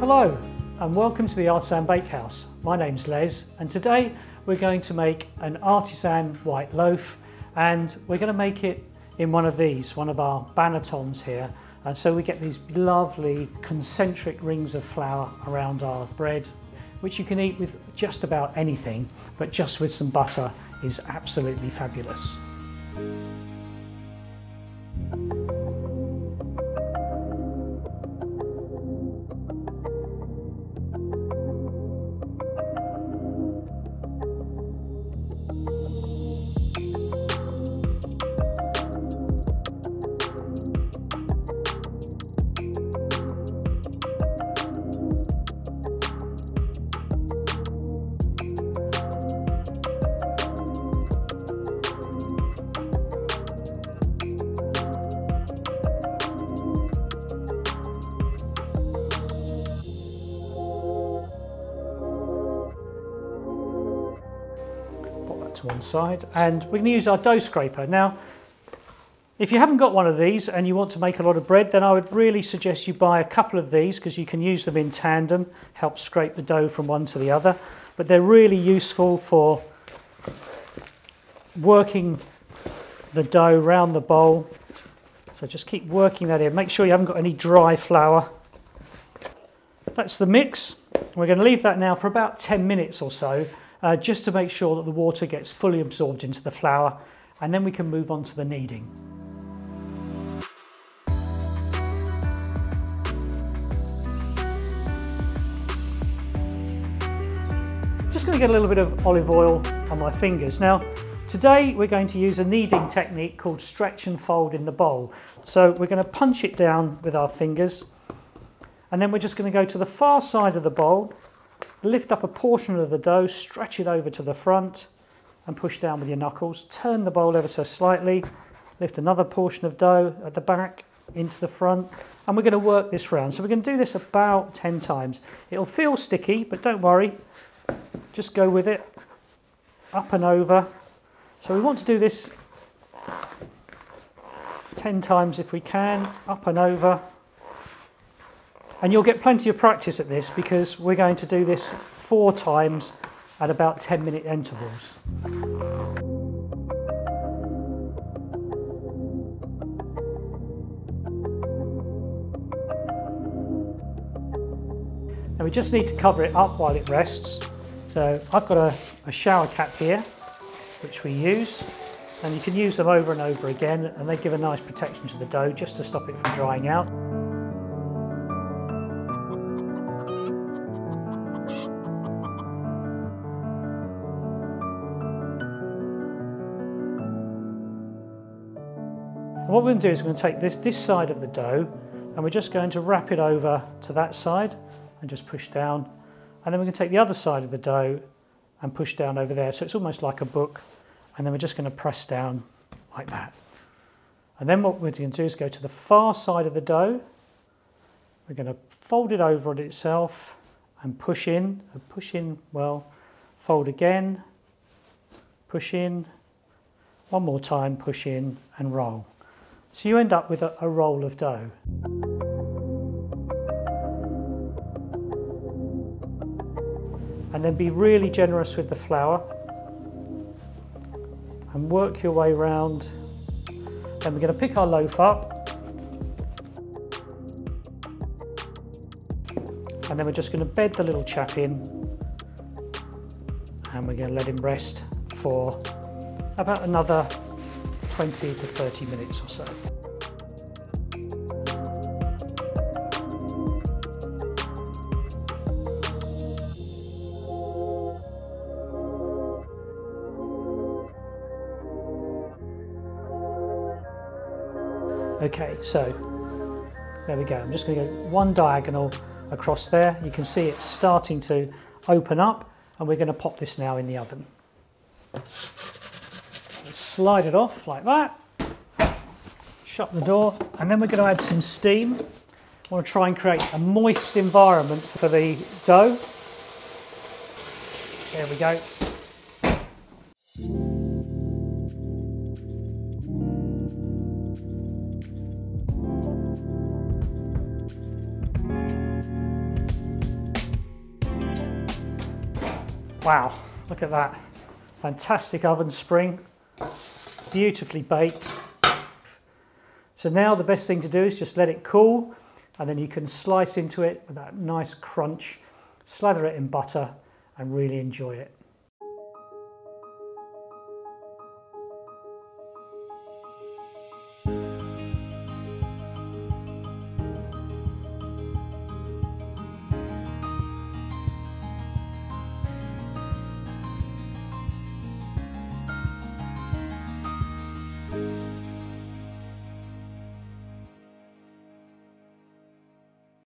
Hello and welcome to the Artisan Bakehouse. My name's Les and today we're going to make an artisan white loaf and we're going to make it in one of these, one of our bannetons here. And so we get these lovely concentric rings of flour around our bread, which you can eat with just about anything, but just with some butter is absolutely fabulous. One side and we're going to use our dough scraper. Now if you haven't got one of these and you want to make a lot of bread then I would really suggest you buy a couple of these because you can use them in tandem, help scrape the dough from one to the other but they're really useful for working the dough round the bowl so just keep working that in, make sure you haven't got any dry flour. That's the mix. We're going to leave that now for about 10 minutes or so uh, just to make sure that the water gets fully absorbed into the flour and then we can move on to the kneading. Just going to get a little bit of olive oil on my fingers. Now today we're going to use a kneading technique called stretch and fold in the bowl. So we're going to punch it down with our fingers and then we're just going to go to the far side of the bowl lift up a portion of the dough, stretch it over to the front and push down with your knuckles. Turn the bowl ever so slightly, lift another portion of dough at the back into the front and we're going to work this round. So we're going to do this about 10 times. It'll feel sticky, but don't worry, just go with it, up and over. So we want to do this 10 times if we can, up and over. And you'll get plenty of practice at this because we're going to do this four times at about 10 minute intervals. Now we just need to cover it up while it rests. So I've got a, a shower cap here, which we use, and you can use them over and over again, and they give a nice protection to the dough just to stop it from drying out. What we're going to do is we're going to take this, this side of the dough and we're just going to wrap it over to that side and just push down. And then we're going to take the other side of the dough and push down over there. So it's almost like a book. And then we're just going to press down like that. And then what we're going to do is go to the far side of the dough. We're going to fold it over on itself and push in, and push in, well, fold again, push in, one more time, push in and roll. So you end up with a, a roll of dough. And then be really generous with the flour and work your way around. Then we're going to pick our loaf up and then we're just going to bed the little chap in and we're going to let him rest for about another 20 to 30 minutes or so. Okay, so there we go. I'm just going to go one diagonal across there. You can see it's starting to open up and we're going to pop this now in the oven slide it off like that, shut the door, and then we're going to add some steam. I want to try and create a moist environment for the dough. There we go. Wow, look at that. Fantastic oven spring beautifully baked. So now the best thing to do is just let it cool and then you can slice into it with that nice crunch, slather it in butter and really enjoy it.